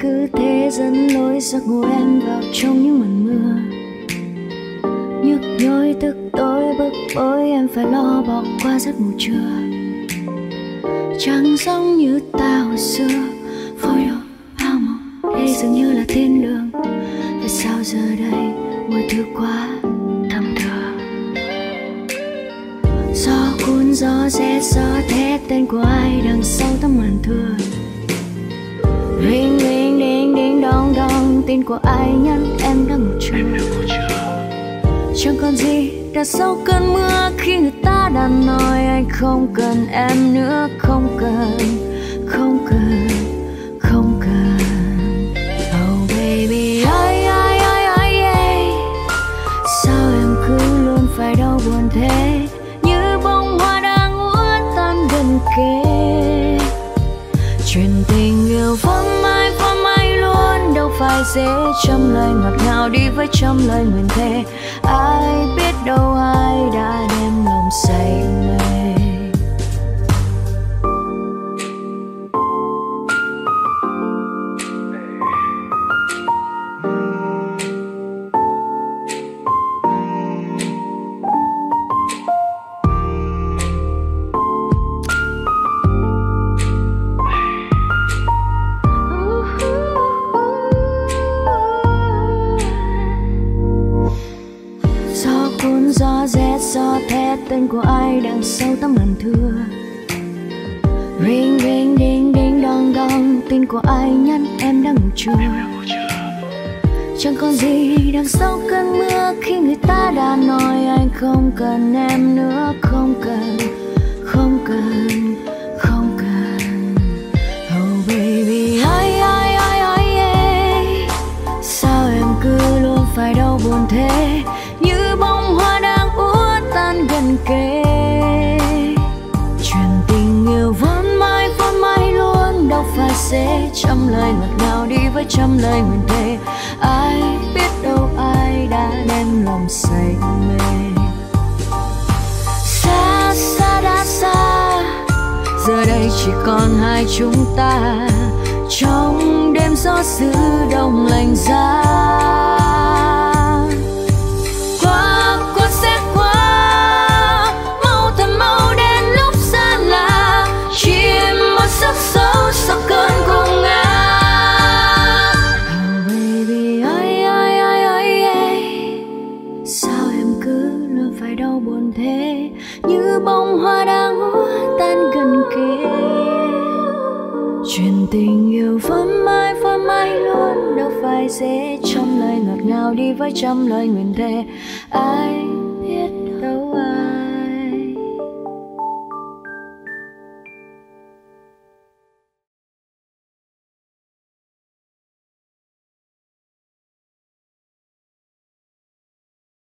cứ thế dẫn lối giấc ngủ em vào trong những màn mưa. Nhức nhối tức tối, bức bối em phải lo bỏ qua giấc ngủ trưa. Chẳng giống như ta hồi xưa, phôi đồ áo mộng, đây dường như là thiên đường. Tại sao giờ đây mọi thứ quá thầm thờ gió cuốn gió rét gió thét tên của ai đằng sau tấm màn thưa? Tin của ai nhắn em đang chưa? Chẳng còn gì đặt sau cơn mưa khi người ta đã nói anh không cần em nữa không cần không cần không cần. Oh baby ai ai ai ai ai? Sao em cứ luôn phải đau buồn thế? Như bông hoa đang úa tan gần kề. Chuyện tình yêu mãi Ai dễ trăm lời, ngọt ngào đi với trăm lời nguyện thề. Ai biết đâu ai đã đem lòng say mê. Gió thét tên của ai đằng sau tấm màn thưa. Ring ring đinh đinh đong đong tin của ai nhắn em đang ngủ chưa chẳng còn gì đằng sau cơn mưa khi người ta đã nói anh không cần em nữa không cần không cần dễ trăm lời ngọt ngào đi với trăm lời nguyện thề. Ai biết đâu ai đã đem lòng say mê. Xa xa đã xa, giờ đây chỉ còn hai chúng ta. Trong đêm gió xứ đông lạnh giá buồn thế, như bông hoa đang tan gần kề. Chuyện tình yêu vẫn mãi vẫn mãi luôn, đâu phải dễ trăm lời ngọt ngào đi với trăm lời nguyện thề. Ai